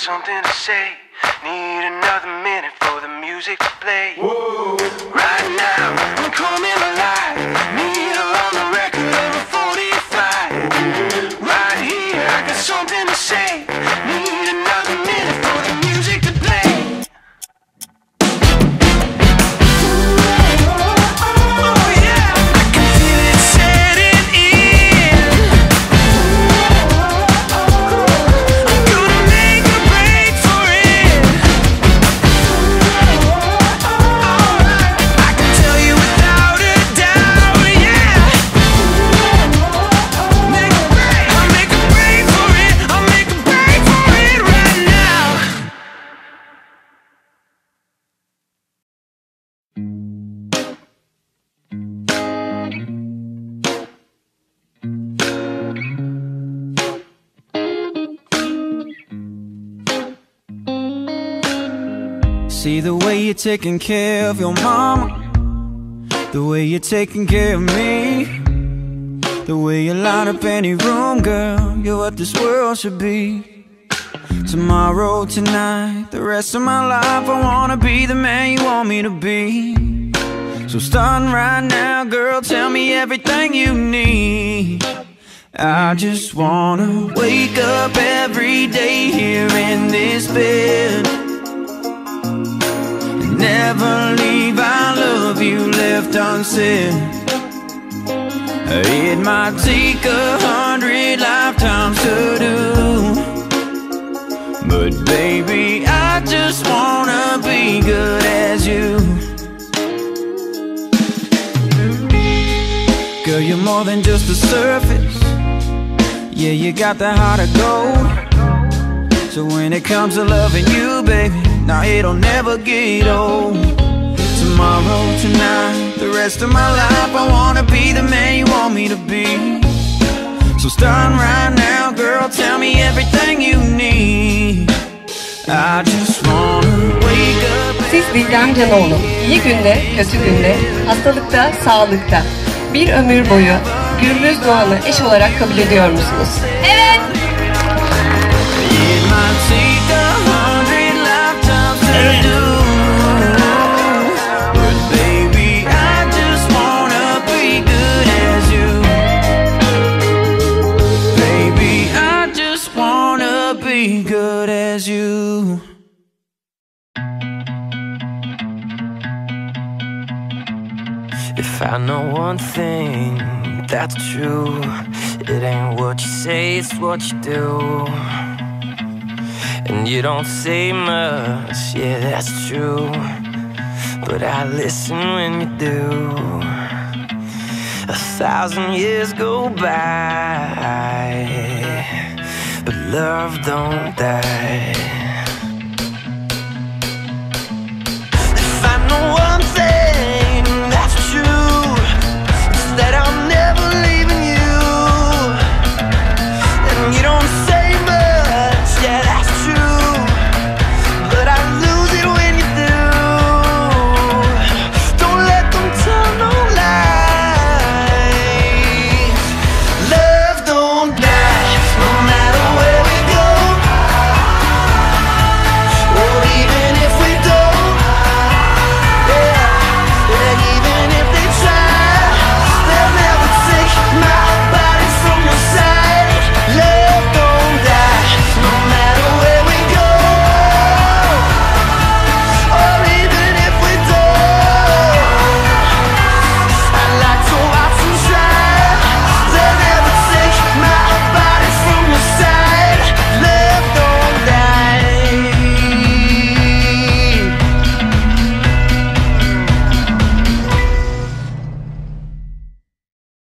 something to say. Need another minute for the music to play. Whoa. Right now, I'm coming alive. Needle See the way you're taking care of your mama, the way you're taking care of me, the way you light up any room, girl. You're what this world should be. Tomorrow, tonight, the rest of my life, I wanna be the man you want me to be. So starting right now, girl, tell me everything you need. I just wanna wake up every day here in this bed. Never leave, I love you left unsaid. It might take a hundred lifetimes to do. But baby, I just wanna be good as you. Girl, you're more than just the surface. Yeah, you got the heart of gold. So when it comes to loving you, baby, now it'll never get old. Tomorrow, tonight, the rest of my life, I wanna be the man you want me to be. So starting right now, girl, tell me everything you need. I just wanna wake up. Siz Bilgem Canoğlu. İyi günde, kötü günde, hastalıkta, sağlıkta. Bir ömür boyu Gürbüz Doğan'ı eş olarak kabul ediyor musunuz? Evet. If I know one thing that's true, it ain't what you say, it's what you do. And you don't say much, yeah, that's true. But I listen when you do. A thousand years go by, but love don't die.